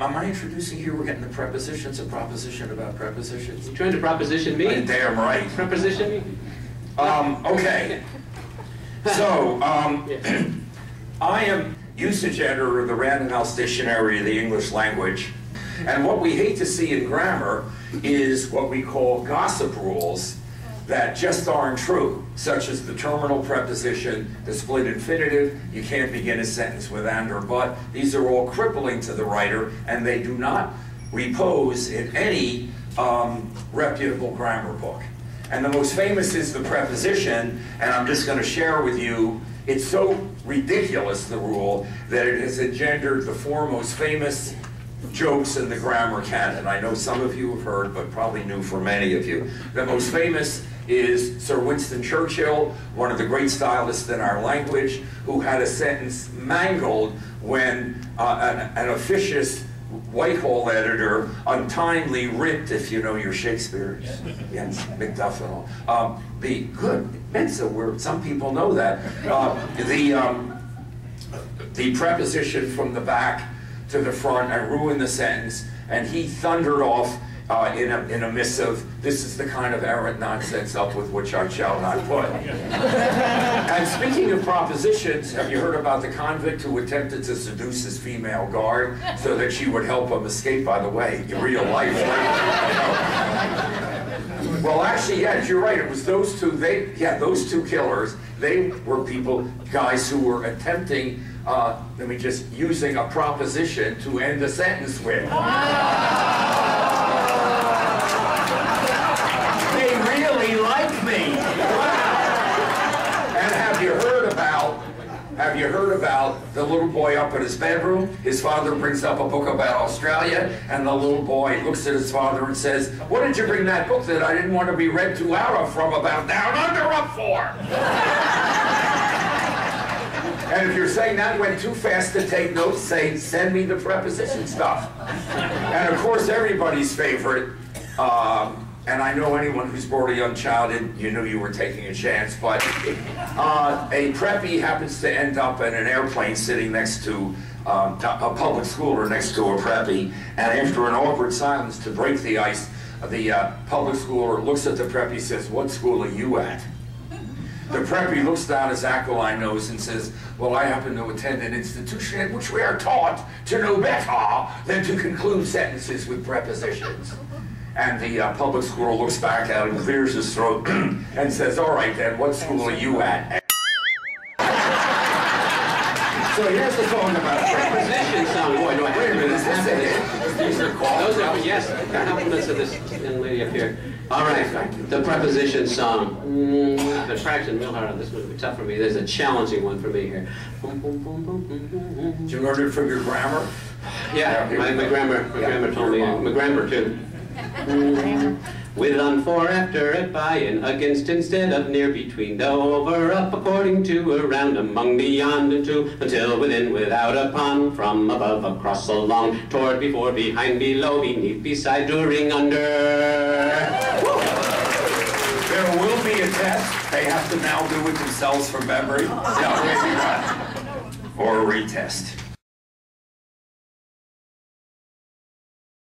am I introducing here, we're getting the prepositions, a proposition about prepositions? You trying to proposition me? Damn right. Preposition me? Um, okay. So, um, I am usage editor of the Random House Dictionary of the English Language. And what we hate to see in grammar is what we call gossip rules that just aren't true, such as the terminal preposition, the split infinitive, you can't begin a sentence with and or but. These are all crippling to the writer, and they do not repose in any um, reputable grammar book. And the most famous is the preposition, and I'm just going to share with you, it's so ridiculous, the rule, that it has engendered the four most famous jokes in the grammar canon. I know some of you have heard, but probably new for many of you. The most famous is Sir Winston Churchill, one of the great stylists in our language, who had a sentence mangled when uh, an, an officious Whitehall editor untimely ripped, if you know your Shakespeare, Jens Macduff and all, um, the good Mensa, where some people know that, uh, the um, the preposition from the back to the front and ruined the sentence, and he thundered off uh, in, a, in a missive, this is the kind of errant nonsense up with which I shall not put. and speaking of propositions, have you heard about the convict who attempted to seduce his female guard so that she would help him escape, by the way, in real life? well, actually, yes, you're right. It was those two, they, yeah, those two killers, they were people, guys who were attempting uh, let me just using a proposition to end a sentence with. they really like me. and have you heard about have you heard about the little boy up in his bedroom? His father brings up a book about Australia, and the little boy looks at his father and says, What did you bring that book that I didn't want to be read to of from about down under up for? And if you're saying that went too fast to take notes, say, send me the preposition stuff. And of course, everybody's favorite, um, and I know anyone who's brought a young child in, you knew you were taking a chance, but uh, a preppy happens to end up in an airplane sitting next to um, a public school or next to a preppy, and after an awkward silence to break the ice, the uh, public schooler looks at the preppy says, what school are you at? The preppy looks down his aquiline nose and says, well, I happen to attend an institution in which we are taught to know better than to conclude sentences with prepositions. And the uh, public school looks back at him, clears his throat, and says, all right then, what school are you at? so here's the song about preposition song. Boy, I Wait a minute, is this? These are called. Those are, yes, compliments of this young lady up here. All right, the preposition song. Mm, I've been practicing real hard on this one. Be tough for me. There's a challenging one for me here. Did you learn it from your grammar? Yeah, my, my grammar, my grammar told me, my grammar too. With on for after at by and against instead of near between the over up according to around among beyond and to until within without upon from above across along toward before behind below beneath beside during under. There will be a test. They have to now do it themselves from memory. Or a retest.